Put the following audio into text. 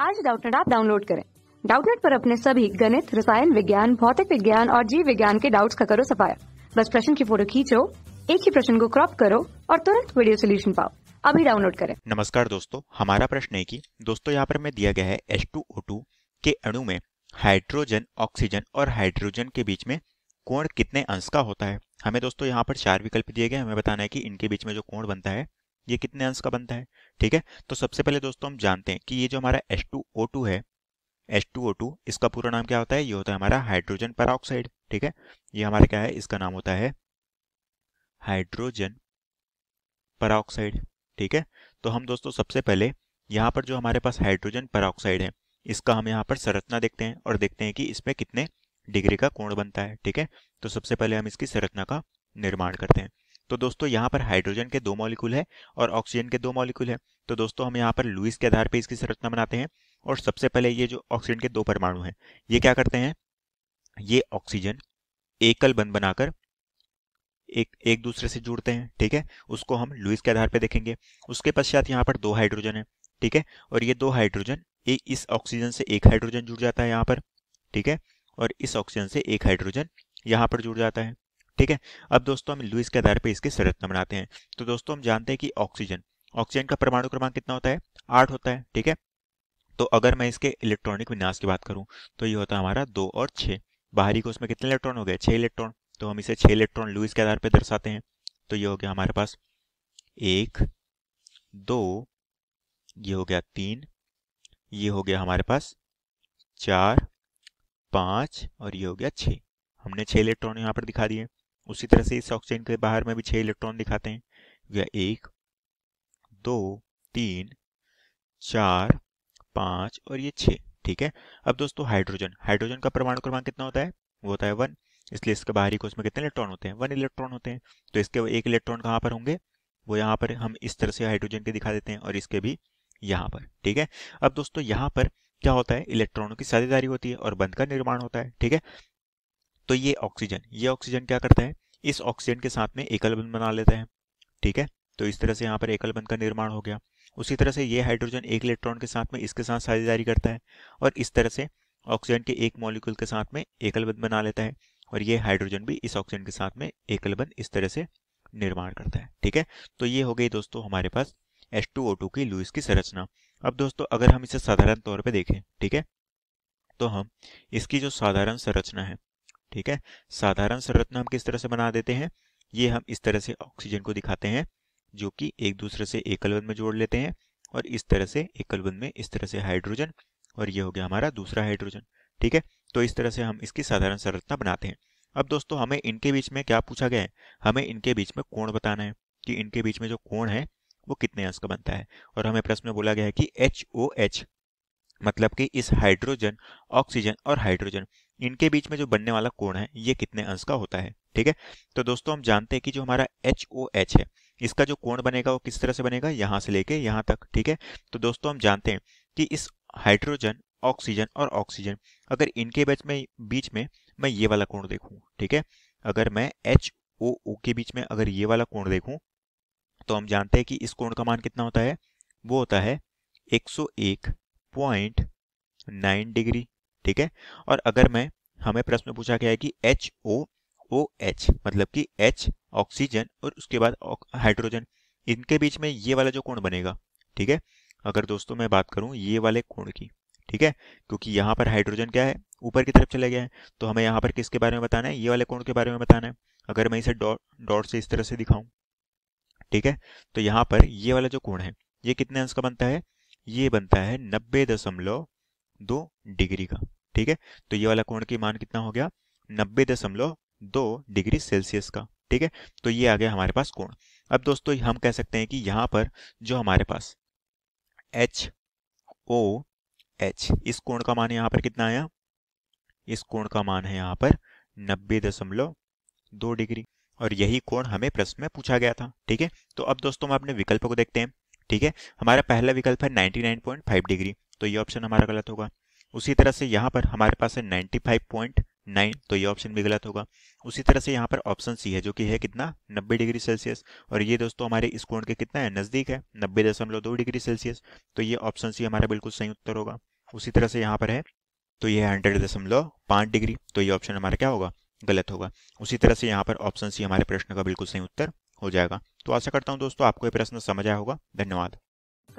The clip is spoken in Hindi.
आज डाउटनेट आप डाउनलोड करें। डाउटनेट पर अपने सभी गणित, रसायन विज्ञान, भौतिक विज्ञान और जीव विज्ञान के डाउट्स का करो सफाया। बस प्रश्न की फ़ोटो खींचो, एक ही प्रश्न को क्रॉप करो और तुरंत वीडियो सोल्यूशन पाओ। अभी डाउनलोड करें। नमस्कार दोस्तों, हमारा प्रश्न है कि दोस्तों यहाँ पर हमें दिया गया है H2O2 के अणु में हाइड्रोजन ऑक्सीजन और हाइड्रोजन के बीच में कोण कितने अंश का होता है? हमें दोस्तों यहाँ पर चार विकल्प दिए गए हमें बताना है कि इनके बीच में जो कोण बनता है ये कितने अंश का बनता है? ठीक है? तो सबसे पहले दोस्तों हम जानते हैं कि ये जो हमारा H2O2 है H2O2 इसका पूरा नाम क्या होता है? ये होता है हमारा हाइड्रोजन पर ठीक है? ये हमारा क्या है? इसका नाम होता है हाइड्रोजन पर ठीक है? तो हम दोस्तों सबसे पहले यहाँ पर जो हमारे पास हाइड्रोजन पर है, इसका हम यहाँ पर संरचना देखते हैं और देखते हैं कि इसमें कितने डिग्री का कोण बनता है। ठीक है? तो सबसे पहले हम इसकी संरचना का निर्माण करते हैं। तो दोस्तों, यहाँ पर हाइड्रोजन के दो मॉलिक्यूल है और ऑक्सीजन के दो मॉलिक्यूल है। तो दोस्तों, हम यहाँ पर लुइस के आधार पर इसकी संरचना बनाते हैं और सबसे पहले ये जो ऑक्सीजन के दो परमाणु हैं, ये क्या करते हैं? ये ऑक्सीजन एकल बंध बनाकर एक एक दूसरे से जुड़ते हैं, ठीक है? उसको हम लुइस के आधार पर देखेंगे। उसके पश्चात यहाँ पर दो हाइड्रोजन है, ठीक है? और ये दो हाइड्रोजन इस ऑक्सीजन से एक हाइड्रोजन जुड़ जाता है यहाँ पर, ठीक है? और इस ऑक्सीजन से एक हाइड्रोजन यहाँ पर जुड़ जाता है। ठीक है? अब दोस्तों हम लुइस के आधार पर इसकी संरचना बनाते हैं। तो दोस्तों हम जानते हैं कि ऑक्सीजन ऑक्सीजन का परमाणु क्रमांक कितना होता है? आठ होता है, ठीक है? तो अगर मैं इसके इलेक्ट्रॉनिक विन्यास की बात करूँ तो ये होता है हमारा दो और छः बाहरी को उसमें कितने इलेक्ट्रॉन हो गए? छः इलेक्ट्रॉन तो हम इसे छः इलेक्ट्रॉन लुइस के आधार पर दर्शाते हैं। तो ये हो गया हमारे पास एक, दो, ये हो गया तीन, ये हो गया हमारे पास चार, पाँच और ये हो गया छः हमने छः इलेक्ट्रॉन यहाँ पर दिखा दिए। उसी तरह से इस ऑक्सीजन के बाहर में भी छह इलेक्ट्रॉन दिखाते हैं। या एक, दो, तीन, चार, पाँच और ये छः ठीक है? अब दोस्तों हाइड्रोजन हाइड्रोजन का परमाणु क्रमांक कितना होता है? वो होता है वन इसलिए इसके बाहरी को उसमें कितने इलेक्ट्रॉन होते हैं? वन इलेक्ट्रॉन होते हैं। तो इसके एक इलेक्ट्रॉन कहाँ पर होंगे? वो यहाँ पर हम इस तरह से हाइड्रोजन के दिखा देते हैं और इसके भी यहाँ पर, ठीक है? अब दोस्तों यहाँ पर क्या होता है? इलेक्ट्रॉनों की साझेदारी होती है और बंध का निर्माण होता है, ठीक है? तो ये ऑक्सीजन ये ऑक्सीजन क्या करता है? इस ऑक्सीजन के साथ में एकल बंध बना लेते हैं, ठीक है? तो इस तरह से यहाँ पर एकल बंध का निर्माण हो गया। उसी तरह से ये हाइड्रोजन एक इलेक्ट्रॉन के साथ में इसके साथ साझेदारी करता है और इस तरह से ऑक्सीजन के एक मॉलिक्यूल के साथ में एकल बंध बना लेता है और ये हाइड्रोजन भी इस ऑक्सीजन के साथ में एकल बंध इस तरह से निर्माण करता है, ठीक है? तो ये हो गई दोस्तों हमारे पास H2O2 की लुइस की संरचना। अब दोस्तों अगर हम इसे साधारण तौर पे देखें, ठीक है? तो हम इसकी जो साधारण संरचना है ठीक है? साधारण संरचना हम किस तरह से बना देते हैं? ये हम इस तरह से ऑक्सीजन को दिखाते हैं, जो कि एक दूसरे से एकल बंध में जोड़ लेते हैं और इस तरह से एकल बंध में इस तरह से हाइड्रोजन और ये हो गया हमारा दूसरा हाइड्रोजन, ठीक है? तो इस तरह से हम इसकी साधारण संरचना बनाते हैं। अब दोस्तों, हमें इनके बीच में क्या पूछा गया है? हमें इनके बीच में कोण बताना है कि इनके बीच में जो कोण है, वो कितने अंश का बनता है? और हमें प्रश्न में बोला गया है कि एच ओ एच मतलब कि इस हाइड्रोजन, ऑक्सीजन और हाइड्रोजन इनके बीच में जो बनने वाला कोण है, ये कितने अंश का होता है, ठीक है? तो दोस्तों, हम जानते हैं कि जो हमारा एच ओ एच है, इसका जो कोण बनेगा वो किस तरह से बनेगा? यहाँ से लेके यहाँ तक, ठीक है? तो दोस्तों, हम जानते हैं कि इस हाइड्रोजन, ऑक्सीजन और ऑक्सीजन, अगर इनके बीच में बीच में मैं ये वाला कोण देखूँ, ठीक है? अगर मैं एच ओ ओ के बीच में अगर ये वाला कोण देखूँ तो हम जानते हैं कि इस कोण का मान कितना होता है? वो होता है 101.9 डिग्री ठीक है? और अगर मैं, हमें प्रश्न में पूछा गया है कि एच ओ ओ एच मतलब कि एच ऑक्सीजन और उसके बाद हाइड्रोजन इनके बीच में ये वाला जो कोण बनेगा, ठीक है? अगर दोस्तों मैं बात करूँ ये वाले कोण की, ठीक है? क्योंकि यहाँ पर हाइड्रोजन क्या है? ऊपर की तरफ़ चले गया है। तो हमें यहाँ पर किसके बारे में बताना है? ये वाले कोण के बारे में बताना है। अगर मैं इसे डॉट डॉट से इस तरह से दिखाऊँ, ठीक है? तो यहाँ पर ये वाला जो कोण है, ये कितने अंश का बनता है? ये बनता है नब्बे दशमलव दो डिग्री का, ठीक है? तो ये वाला कोण की मान कितना हो गया? नब्बे दशमलव दो डिग्री सेल्सियस का, ठीक है? तो ये आ गया हमारे पास कोण। अब दोस्तों, हम कह सकते हैं कि यहाँ पर जो हमारे पास एच ओ एच इस कोण का मान यहाँ पर कितना आया? इस कोण का मान है यहाँ पर नब्बे दशमलव दो डिग्री। और यही कोण हमें प्रश्न में पूछा गया था, ठीक है? तो अब दोस्तों, हम अपने विकल्प को देखते हैं, ठीक है? हमारा पहला विकल्प है 99.5 डिग्री। तो ये ऑप्शन हमारा गलत होगा। उसी तरह से यहाँ पर हमारे पास है 95.9 तो ये ऑप्शन भी गलत होगा। उसी तरह से यहाँ पर ऑप्शन सी है, जो कि है कितना? 90 डिग्री सेल्सियस। और ये दोस्तों हमारे इस कोण के कितना है? नज़दीक है, नब्बे दशमलव दो डिग्री सेल्सियस। तो ये ऑप्शन सी हमारा बिल्कुल सही उत्तर होगा। उसी तरह से यहाँ पर है तो ये है हंड्रेड दशमलव पाँच डिग्री। तो ये ऑप्शन हमारा क्या होगा? गलत होगा। उसी तरह से यहाँ पर ऑप्शन सी हमारे प्रश्न का बिल्कुल सही उत्तर हो जाएगा। तो आशा करता हूँ दोस्तों आपको ये प्रश्न समझ आया होगा। धन्यवाद।